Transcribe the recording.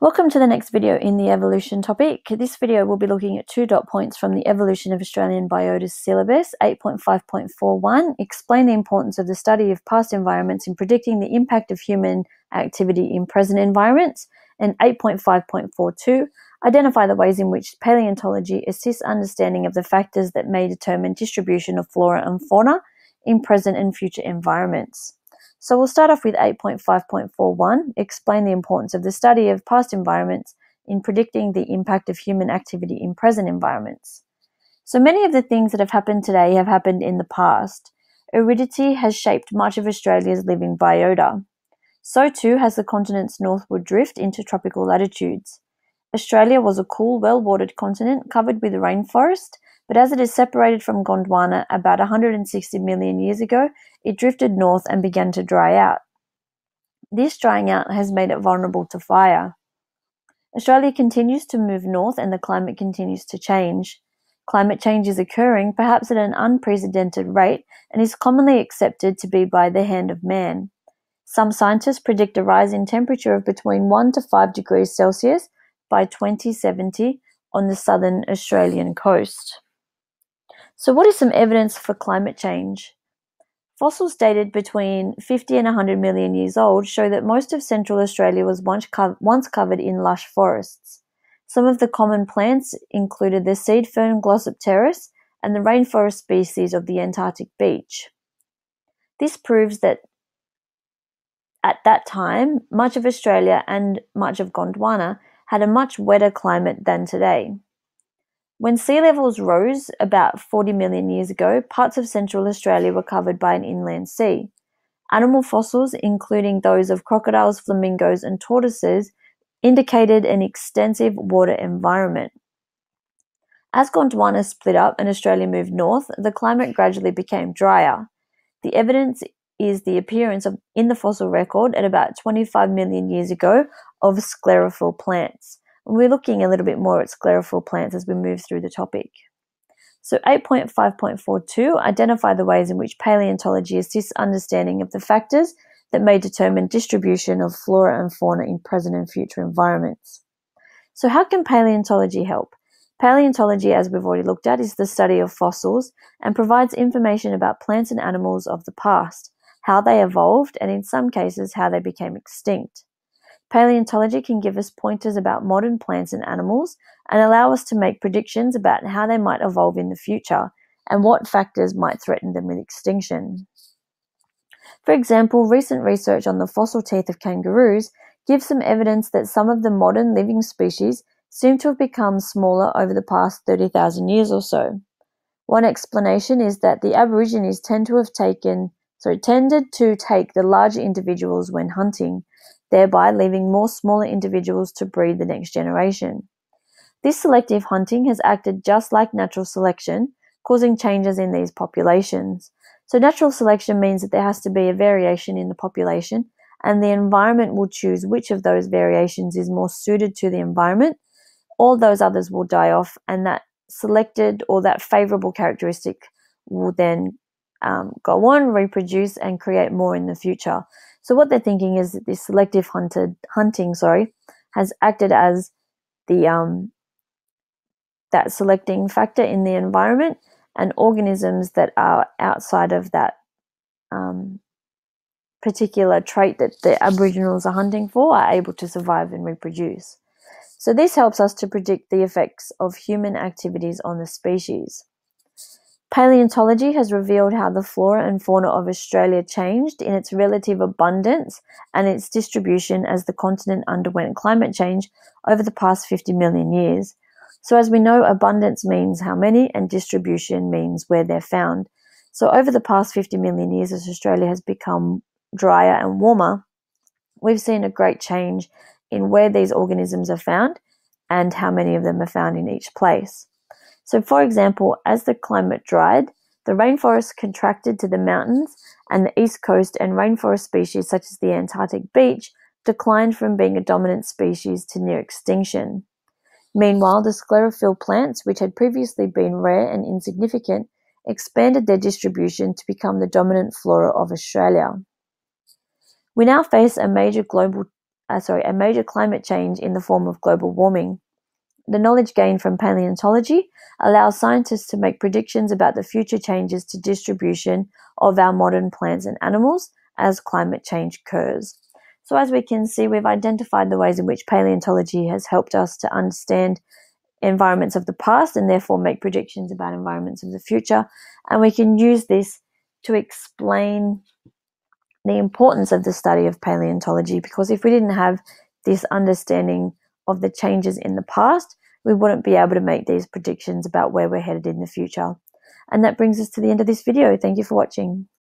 Welcome to the next video in the evolution topic. This video will be looking at two dot points from the Evolution of Australian Biotas syllabus 8.5.41 explain the importance of the study of past environments in predicting the impact of human activity in present environments and 8.5.42 identify the ways in which paleontology assists understanding of the factors that may determine distribution of flora and fauna in present and future environments. So we'll start off with 8.5.41, explain the importance of the study of past environments in predicting the impact of human activity in present environments. So many of the things that have happened today have happened in the past. Aridity has shaped much of Australia's living biota. So too has the continent's northward drift into tropical latitudes. Australia was a cool, well watered continent covered with rainforest but as it is separated from Gondwana about 160 million years ago, it drifted north and began to dry out. This drying out has made it vulnerable to fire. Australia continues to move north and the climate continues to change. Climate change is occurring, perhaps at an unprecedented rate, and is commonly accepted to be by the hand of man. Some scientists predict a rise in temperature of between 1 to 5 degrees Celsius by 2070 on the southern Australian coast. So, what is some evidence for climate change? Fossils dated between 50 and 100 million years old show that most of central Australia was once, co- once covered in lush forests. Some of the common plants included the seed fern Glossopteris and the rainforest species of the Antarctic beech. This proves that at that time, much of Australia and much of Gondwana had a much wetter climate than today. When sea levels rose about 40 million years ago, parts of central Australia were covered by an inland sea. Animal fossils, including those of crocodiles, flamingos, and tortoises, indicated an extensive water environment. As Gondwana split up and Australia moved north, the climate gradually became drier. The evidence is the appearance of, in the fossil record at about 25 million years ago of sclerophyll plants. We're looking a little bit more at sclerophyll plants as we move through the topic. So 8.5.42 identify the ways in which paleontology assists understanding of the factors that may determine distribution of flora and fauna in present and future environments. So how can paleontology help? Paleontology, as we've already looked at, is the study of fossils and provides information about plants and animals of the past, how they evolved, and in some cases, how they became extinct. Paleontology can give us pointers about modern plants and animals and allow us to make predictions about how they might evolve in the future and what factors might threaten them with extinction. For example, recent research on the fossil teeth of kangaroos gives some evidence that some of the modern living species seem to have become smaller over the past 30,000 years or so. One explanation is that the Aborigines tend to have taken, sorry, tended to take the larger individuals when hunting, thereby leaving more smaller individuals to breed the next generation. This selective hunting has acted just like natural selection, causing changes in these populations. So, natural selection means that there has to be a variation in the population, and the environment will choose which of those variations is more suited to the environment. All those others will die off, and that selected or that favorable characteristic will then um, go on, reproduce, and create more in the future. So what they're thinking is that this selective hunted hunting, sorry, has acted as the um, that selecting factor in the environment, and organisms that are outside of that um, particular trait that the Aboriginals are hunting for are able to survive and reproduce. So this helps us to predict the effects of human activities on the species. Paleontology has revealed how the flora and fauna of Australia changed in its relative abundance and its distribution as the continent underwent climate change over the past 50 million years. So, as we know, abundance means how many, and distribution means where they're found. So, over the past 50 million years, as Australia has become drier and warmer, we've seen a great change in where these organisms are found and how many of them are found in each place. So, for example, as the climate dried, the rainforest contracted to the mountains, and the east coast and rainforest species such as the Antarctic beech declined from being a dominant species to near extinction. Meanwhile, the sclerophyll plants, which had previously been rare and insignificant, expanded their distribution to become the dominant flora of Australia. We now face a major global uh, sorry, a major climate change in the form of global warming. The knowledge gained from paleontology allows scientists to make predictions about the future changes to distribution of our modern plants and animals as climate change occurs. So, as we can see, we've identified the ways in which paleontology has helped us to understand environments of the past and therefore make predictions about environments of the future. And we can use this to explain the importance of the study of paleontology because if we didn't have this understanding of the changes in the past, we wouldn't be able to make these predictions about where we're headed in the future. And that brings us to the end of this video. Thank you for watching.